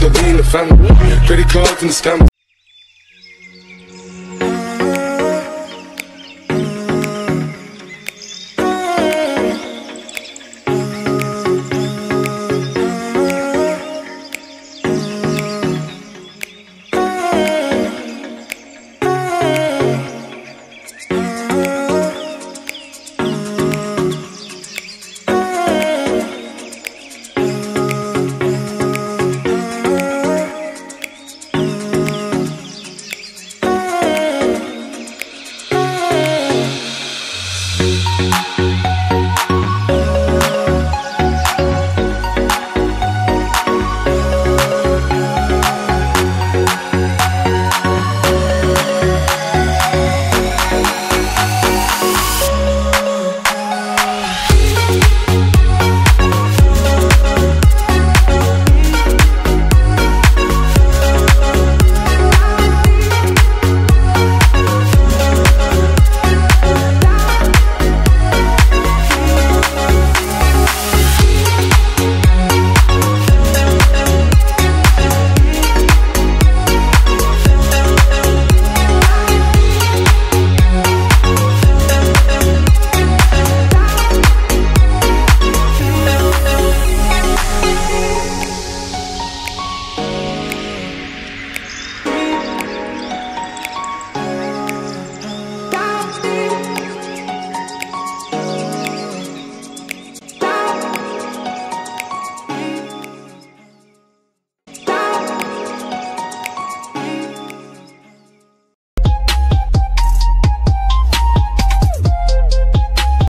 the lean, the family. Credit cards and the scammers.